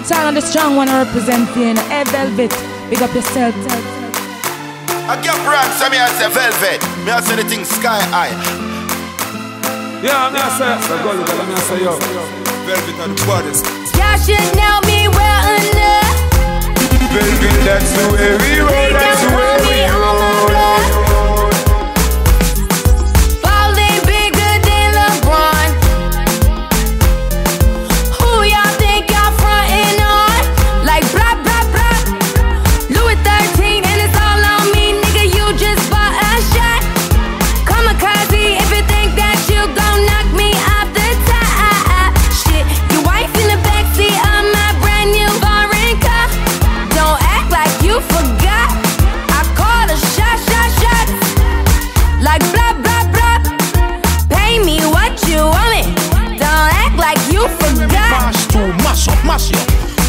It's all on the strong one representing a Velvet. Big up yourself. I get brand, so me I say Velvet. Me I say the thing sky high. Yeah, me I say, so me I say yo. Velvet on the bodies. Y'all should know me well enough. mash to mash up, mash up.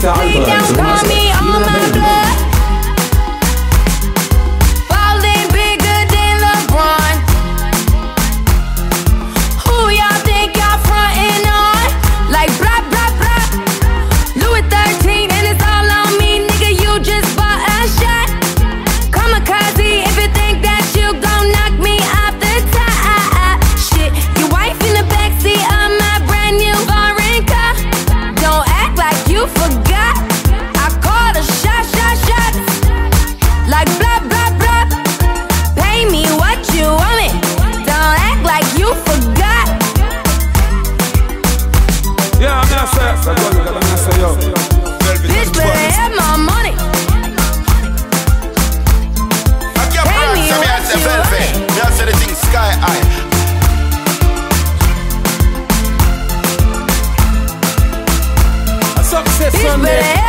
加二十什么分二 Somebody.